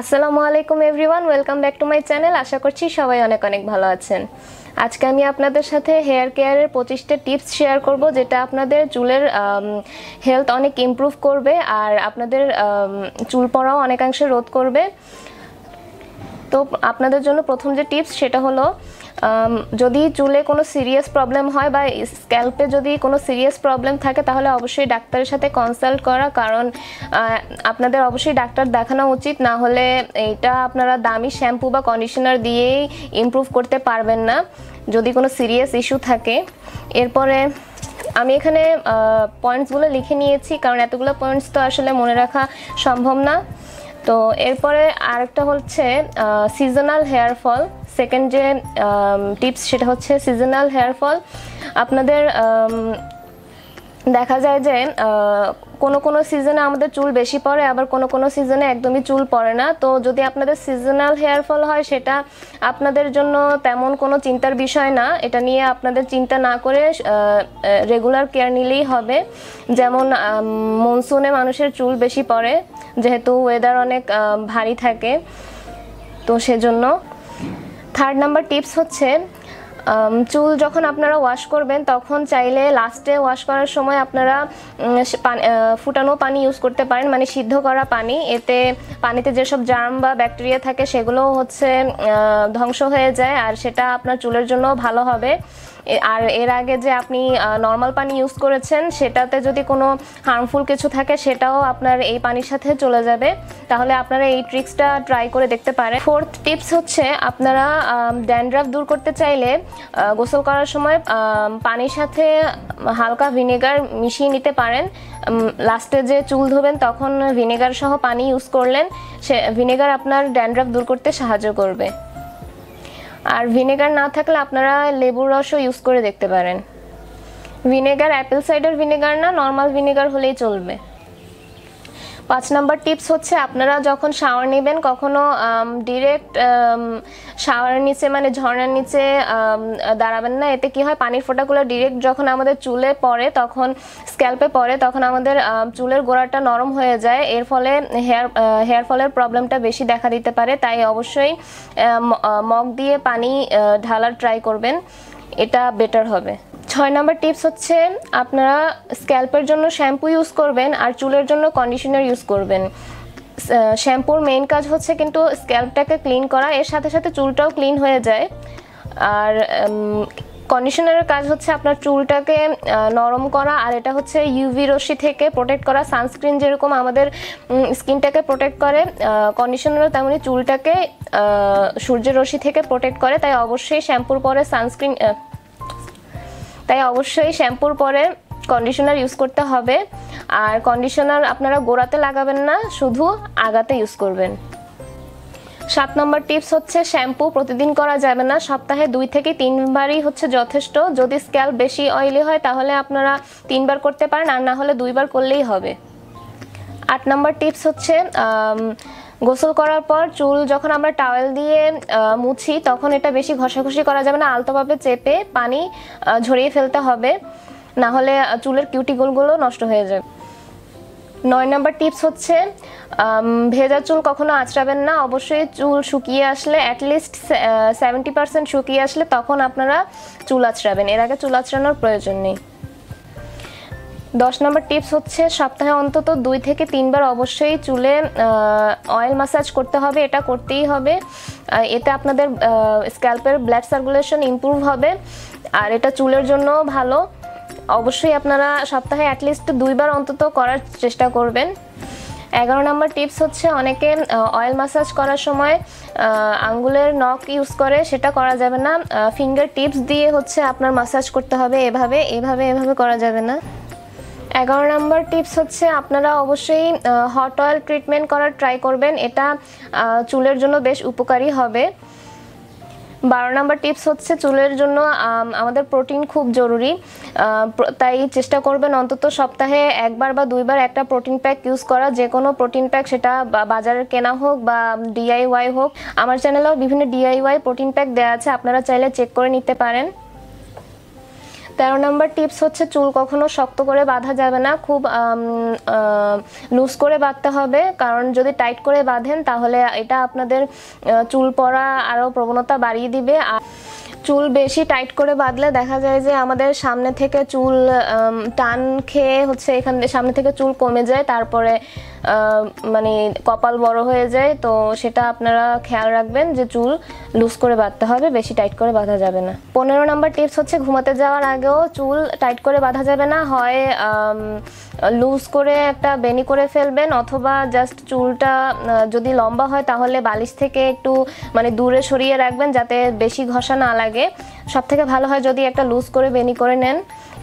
আসসালামু আলাইকুম everyone, welcome back to my channel. আশা করছি সবাই অনেক অনেক ভালো আছেন। আজকে আমি আপনাদের সাথে হেয়ার কেয়ারের পঁচিশটা টিপস শেয়ার করব, যেটা আপনাদের চুলের হেলথ অনেক ইম্প্রুভ করবে আর আপনাদের চুল পড়াও অনেকাংশে রোধ করবে। তো আপনাদের জন্য প্রথম যে টিপস সেটা হলো যদি চুলে কোনো সিরিয়াস প্রবলেম হয় বা স্ক্যাল্পে যদি কোনো সিরিয়াস প্রবলেম থাকে, তাহলে অবশ্যই ডাক্তারের সাথে কনসাল্ট করা। কারণ আপনাদের অবশ্যই ডাক্তার দেখানো উচিত। না হলে এটা আপনারা দামি শ্যাম্পু বা কন্ডিশনার দিয়েই ইমপ্রুভ করতে পারবেন না, যদি কোনো সিরিয়াস ইস্যু থাকে। এরপরে, আমি এখানে পয়েন্টসগুলো লিখে নিয়েছি, কারণ এতগুলো পয়েন্টস তো আসলে মনে রাখা সম্ভব না। তো, এরপরে আরেকটা হচ্ছে সিজনাল হেয়ার ফল সেকেন্ড যে টিপস সেটা হচ্ছে সিজনাল হেয়ার ফল আপনাদের দেখা যায় যে কোনো কোনো সিজনে আমাদের চুল বেশি পড়ে, আবার কোনো কোনো সিজনে একদমই চুল পড়ে না। তো যদি আপনাদের সিজনাল হেয়ার ফল হয়, সেটা আপনাদের জন্য তেমন কোনো চিন্তার বিষয় না। এটা নিয়ে আপনাদের চিন্তা না করে রেগুলার কেয়ার নিলেই হবে। যেমন মনসুনে মানুষের চুল বেশি পড়ে, যেহেতু ওয়েদার অনেক ভারী থাকে, তো সেজন্য থার্ড নাম্বার টিপস হচ্ছে চুল যখন আপনারা ওয়াশ করবেন, তখন চাইলে লাস্টে ওয়াশ করার সময় আপনারা ফুটানো পানি ইউজ করতে পারেন। মানে সিদ্ধ করা পানি। এতে পানিতে যেসব জার্ম বা ব্যাকটেরিয়া থাকে সেগুলো হচ্ছে ধ্বংস হয়ে যায় আর সেটা আপনার চুলের জন্য ভালো হবে। আর এর আগে যে আপনি নর্মাল পানি ইউজ করেছেন, সেটাতে যদি কোনো হার্মফুল কিছু থাকে, সেটাও আপনার এই পানির সাথে চলে যাবে। তাহলে আপনারা এই ট্রিক্সটা ট্রাই করে দেখতে পারেন। ফোর্থ টিপস হচ্ছে আপনারা ড্যান্ড্রাফ দূর করতে চাইলে গোসল করার সময় পানির সাথে হালকা ভিনেগার মিশিয়ে নিতে পারেন। লাস্টে যে চুল ধোবেন তখন ভিনেগার সহ পানি ইউজ করলেন, সে ভিনেগার আপনার ড্যান্ড্রাফ দূর করতে সাহায্য করবে। আর ভিনেগার না থাকলে আপনারা লেবুর রসও ইউজ করে দেখতে পারেন। ভিনেগার অ্যাপেল সাইডার ভিনেগার না নর্মাল ভিনেগার হলেই চলবে। পাঁচ নাম্বার টিপস হচ্ছে আপনারা যখন শাওয়ার নেবেন, কখনো ডিরেক্ট শাওয়ারের নিচে মানে ঝর্ণার নিচে দাঁড়াবেন না। এতে কি হয়? পানির ফোঁটাগুলো ডিরেক্ট যখন আমাদের চুলে পড়ে, তখন স্ক্যাল্পে পড়ে, তখন আমাদের চুলের গোড়াটা নরম হয়ে যায়। এর ফলে হেয়ার হেয়ার ফলের প্রবলেমটা বেশি দেখা দিতে পারে। তাই অবশ্যই মগ দিয়ে পানি ঢালার ট্রাই করবেন। এটা বেটার হবে। ছয় নম্বর টিপস হচ্ছে, আপনারা স্ক্যাল্পের জন্য শ্যাম্পু ইউজ করবেন আর চুলের জন্য কন্ডিশনার ইউজ করবেন। শ্যাম্পুর মেইন কাজ হচ্ছে কিন্তু স্ক্যাল্পটাকে ক্লিন করা, এর সাথে সাথে চুলটাও ক্লিন হয়ে যায়। আর কন্ডিশনারের কাজ হচ্ছে আপনার চুলটাকে নরম করা, আর এটা হচ্ছে ইউভি রশ্মি থেকে প্রোটেক্ট করা সানস্ক্রিন যেরকম আমাদের স্কিনটাকে প্রোটেক্ট করে কন্ডিশনারও তেমনি চুলটাকে সূর্যের রশ্মি থেকে প্রোটেক্ট করে, তাই অবশ্যই শ্যাম্পুর পরে সানস্ক্রিন তাই অবশ্যই শ্যাম্পুর পরে কন্ডিশনার ইউজ করতে হবে। আর কন্ডিশনার আপনারা গোড়াতে লাগাবেন না, শুধু আগাতে ইউজ করবেন। সাত নম্বর টিপস হচ্ছে শ্যাম্পু প্রতিদিন করা যাবে না, সপ্তাহে দুই থেকে তিনবারই হচ্ছে যথেষ্ট। যদি স্ক্যাল্প বেশি অয়েলি হয়, তাহলে আপনারা তিনবার করতে পারেন, আর না হলে দুইবার করলেই হবে। আট নম্বর টিপস হচ্ছে গোসল করার পর চুল যখন আমরা টাওয়েল দিয়ে মুছি, তখন এটা বেশি ঘষাঘষি করা যাবে না, আলতোভাবে চেপে পানি ঝরিয়ে ফেলতে হবে। না হলে চুলের কিউটিগুলগুলো নষ্ট হয়ে যাবে নয় নম্বর টিপস হচ্ছে ভেজা চুল কখনো আঁচড়াবেন না। অবশ্যই চুল শুকিয়ে আসলে অ্যাটলিস্ট সেভেন্টি পার্সেন্ট শুকিয়ে আসলে তখন আপনারা চুল আঁচড়াবেন। এর আগে চুল আঁচড়ানোর প্রয়োজন নেই। দশ নম্বর টিপস হচ্ছে, সপ্তাহে অন্তত দুই থেকে তিনবার অবশ্যই চুলে অয়েল মাসাজ করতে হবে, এটা করতেই হবে। এতে আপনাদের স্ক্যাল্পের ব্লাড সার্কুলেশন ইম্প্রুভ হবে, আর এটা চুলের জন্য ভালো। অবশ্যই আপনারা সপ্তাহে অ্যাটলিস্ট দুইবার অন্তত করার চেষ্টা করবেন। এগারো নম্বর টিপস হচ্ছে, অনেকে অয়েল মাসাজ করার সময় আঙ্গুলের নখ ইউজ করে, সেটা করা যাবে না। ফিঙ্গার টিপস দিয়ে হচ্ছে আপনার মাসাজ করতে হবে, এভাবে এভাবে এভাবে করা যাবে না। এগারো নম্বর টিপস হচ্ছে আপনারা অবশ্যই হট অয়েল ট্রিটমেন্ট করার ট্রাই করবেন। এটা চুলের জন্য বেশ উপকারী হবে। বারো নম্বর টিপস হচ্ছে চুলের জন্য আমাদের প্রোটিন খুব জরুরি। তাই চেষ্টা করবেন অন্তত সপ্তাহে একবার বা দুইবার একটা প্রোটিন প্যাক ইউজ করা। যে কোনো প্রোটিন প্যাক সেটা বাজারের কেনা হোক বা ডিআইওয়াই হোক। আমার চ্যানেলেও বিভিন্ন ডিআইওয়াই প্রোটিন প্যাক দেওয়া আছে, আপনারা চাইলে চেক করে নিতে পারেন। তেরো নম্বর টিপস হচ্ছে, চুল কখনো শক্ত করে বাঁধা যাবে না। খুব লুজ করে বাঁধতে হবে, কারণ যদি টাইট করে বাঁধেন তাহলে এটা আপনাদের চুল পড়া আরও প্রবণতা বাড়িয়ে দিবে। আর চুল বেশি টাইট করে বাঁধলে দেখা যায় যে আমাদের সামনে থেকে চুল টান খেয়ে হচ্ছে এখান, সামনে থেকে চুল কমে যায়, তারপরে মানে কপাল বড় হয়ে যায়, তো সেটা আপনারা খেয়াল রাখবেন যে চুল লুজ করে বাঁধতে হবে, বেশি টাইট করে বাঁধা যাবে না। পনেরো নাম্বার টিপস হচ্ছে ঘুমাতে যাওয়ার আগেও চুল টাইট করে বাঁধা যাবে না, হয় লুজ করে একটা বেনি করে ফেলবেন, অথবা জাস্ট চুলটা যদি লম্বা হয় তাহলে বালিশ থেকে একটু মানে দূরে সরিয়ে রাখবেন যাতে বেশি ঘষা না লাগে। সব থেকে ভালো হয় যদি একটা লুজ করে বেনি করে নেন,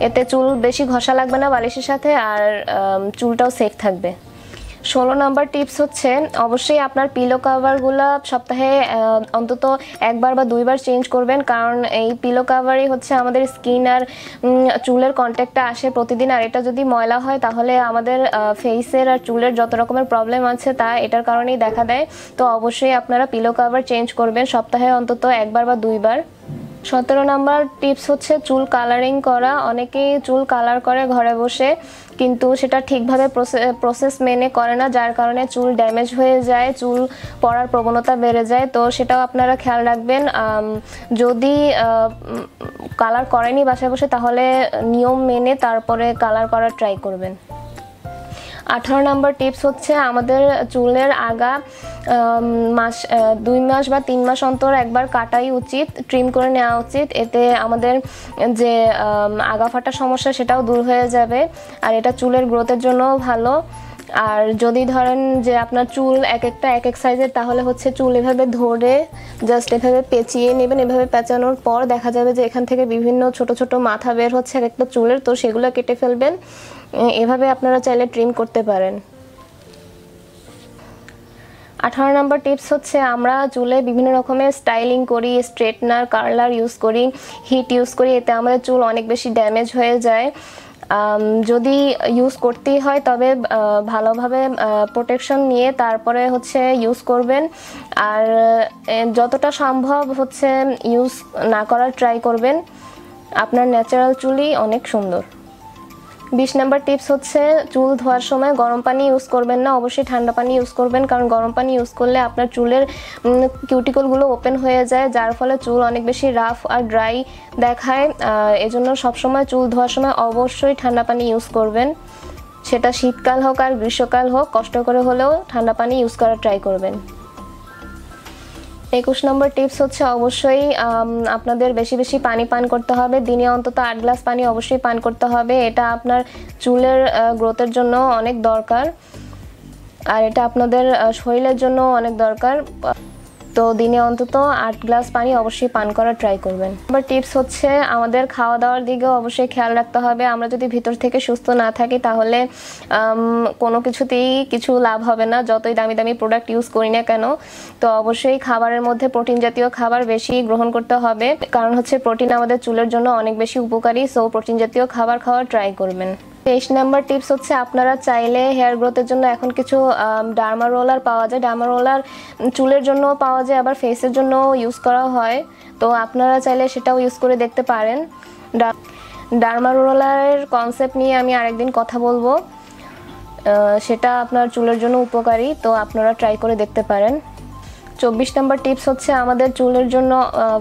এতে চুল বেশি ঘষা লাগবে না বালিশের সাথে, আর চুলটাও সেফ থাকবে। ষোলো নাম্বার টিপস হচ্ছে, অবশ্যই আপনার পিলো কাভারগুলো সপ্তাহে অন্তত একবার বা দুইবার চেঞ্জ করবেন, কারণ এই পিলো কাভারই হচ্ছে আমাদের স্কিন আর চুলের কন্ট্যাক্টটা আসে প্রতিদিন, আর এটা যদি ময়লা হয় তাহলে আমাদের ফেসের আর চুলের যত রকমের প্রবলেম আছে তা এটার কারণেই দেখা দেয়। তো অবশ্যই আপনারা পিলো কাভার চেঞ্জ করবেন, সপ্তাহে অন্তত একবার বা দুইবার। সতেরো নাম্বার টিপস হচ্ছে চুল কালারিং করা। অনেকেই চুল কালার করে ঘরে বসে, কিন্তু সেটা ঠিকভাবে প্রসেস মেনে করে না, যার কারণে চুল ড্যামেজ হয়ে যায়, চুল পড়ার প্রবণতা বেড়ে যায়। তো সেটাও আপনারা খেয়াল রাখবেন। যদি কালার করেনি বাসায় বসে, তাহলে নিয়ম মেনে তারপরে কালার করার ট্রাই করবেন। আঠারো নম্বর টিপস হচ্ছে আমাদের চুলের আগা। মাস দুই মাস বা তিন মাস অন্তর একবার কাটাই উচিত ট্রিম করে নেওয়া উচিত। এতে আমাদের যে আম, আগা ফাটা সমস্যা সেটাও দূর হয়ে যাবে। আর এটা চুলের গ্রোথের জন্যও ভালো। আর যদি ধরেন যে আপনার চুল এক একটা এক এক সাইজের তাহলে হচ্ছে চুল এভাবে ধরে জাস্ট এভাবে পেঁচিয়ে নেবেন। এভাবে পেঁচানোর পর দেখা যাবে যে এখান থেকে বিভিন্ন ছোট ছোট মাথা বের হচ্ছে এক একটা চুলের। তো সেগুলো কেটে ফেলবেন। এভাবে আপনারা চাইলে ট্রিম করতে পারেন। আঠারো নম্বর টিপস হচ্ছে আমরা চুলে বিভিন্ন রকমের স্টাইলিং করি, স্ট্রেটনার, কার্লার ইউজ করি হিট ইউজ করি, এতে আমাদের চুল অনেক বেশি ড্যামেজ হয়ে যায়। যদি ইউজ করতেই হয় তবে ভালোভাবে প্রোটেকশন নিয়ে তারপরে হচ্ছে ইউজ করবেন। আর যতটা সম্ভব হচ্ছে ইউজ না করার ট্রাই করবেন। আপনার ন্যাচারাল চুলই অনেক সুন্দর। বিশ নাম্বার টিপস হচ্ছে, চুল ধোয়ার সময় গরম পানি ইউজ করবেন না, অবশ্যই ঠান্ডা পানি ইউজ করবেন, কারণ গরম পানি ইউজ করলে আপনার চুলের কিউটিকলগুলো ওপেন হয়ে যায়, যার ফলে চুল অনেক বেশি রাফ আর ড্রাই দেখায়। এজন্য সবসময় চুল ধোয়ার সময় অবশ্যই ঠান্ডা পানি ইউজ করবেন। সেটা শীতকাল হোক আর গ্রীষ্মকাল হোক, কষ্ট করে হলেও ঠান্ডা পানি ইউজ করার ট্রাই করবেন। একুশ নম্বর টিপস হচ্ছে অবশ্যই আপনাদের বেশি বেশি পানি পান করতে হবে। দিনে অন্তত আট গ্লাস পানি অবশ্যই পান করতে হবে। এটা আপনার চুলের গ্রোথের জন্য অনেক দরকার। আর এটা আপনাদের শরীরের জন্য অনেক দরকার। তো দিনে অন্তত আট গ্লাস পানি অবশ্যই পান করার ট্রাই করবেন। এবার টিপস হচ্ছে, আমাদের খাওয়া দাওয়ার দিকেও অবশ্যই খেয়াল রাখতে হবে। আমরা যদি ভিতর থেকে সুস্থ না থাকি তাহলে কোনো কিছুতেই কিছু লাভ হবে না। যতই দামি দামি প্রোডাক্ট ইউজ করি না কেন, তো অবশ্যই খাবারের মধ্যে প্রোটিন জাতীয় খাবার বেশি গ্রহণ করতে হবে। কারণ হচ্ছে প্রোটিন আমাদের চুলের জন্য অনেক বেশি উপকারী। সো প্রোটিন জাতীয় খাবার খাওয়ার ট্রাই করবেন। তেইশ নাম্বার টিপস হচ্ছে আপনারা চাইলে হেয়ার গ্রোথের জন্য এখন কিছু ডার্মা রোলার পাওয়া যায়। ডার্মা রোলার চুলের জন্য পাওয়া যায়, আবার ফেসের জন্য ইউজ করা হয়। তো আপনারা চাইলে সেটাও ইউজ করে দেখতে পারেন। ডার্মা রোলারের কনসেপ্ট নিয়ে আমি আরেকদিন কথা বলব। সেটা আপনার চুলের জন্য উপকারী, তো আপনারা ট্রাই করে দেখতে পারেন। চব্বিশ নম্বর টিপস হচ্ছে আমাদের চুলের জন্য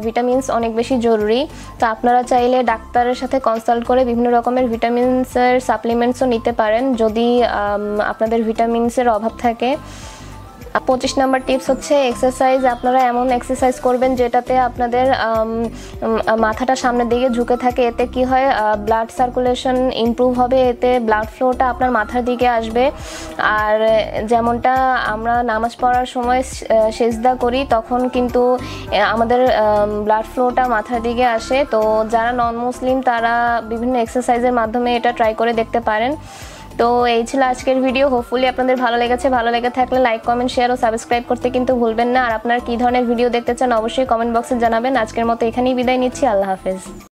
ভিটামিনস অনেক বেশি জরুরি। তো আপনারা চাইলে ডাক্তারের সাথে কনসাল্ট করে বিভিন্ন রকমের ভিটামিনসের সাপ্লিমেন্টসও নিতে পারেন। যদি আপনাদের ভিটামিনসের অভাব থাকে পঁচিশ নাম্বার টিপস হচ্ছে এক্সারসাইজ আপনারা এমন এক্সারসাইজ করবেন যেটাতে আপনাদের মাথাটা সামনের দিকে ঝুঁকে থাকে। এতে কি হয় ব্লাড সার্কুলেশন ইমপ্রুভ হবে, এতে ব্লাড ফ্লোটা আপনার মাথার দিকে আসবে। আর যেমনটা আমরা নামাজ পড়ার সময় সেজদা করি, তখন কিন্তু আমাদের ব্লাড ফ্লোটা মাথার দিকে আসে। তো যারা নন মুসলিম তারা বিভিন্ন এক্সারসাইজের মাধ্যমে এটা ট্রাই করে দেখতে পারেন। তো এই ছিল আজকের ভিডিও হোপফুলি আপনাদের ভালো লেগেছে। ভালো লেগে থাকলে লাইক কমেন্ট শেয়ার ও সাবস্ক্রাইব করতে কিন্তু ভুলবেন না। আর আপনার কী ধরনের ভিডিও দেখতে চান অবশ্যই কমেন্ট বক্সে জানাবেন। আজকের মতো এখানেই বিদায় নিচ্ছি। আল্লাহ হাফেজ।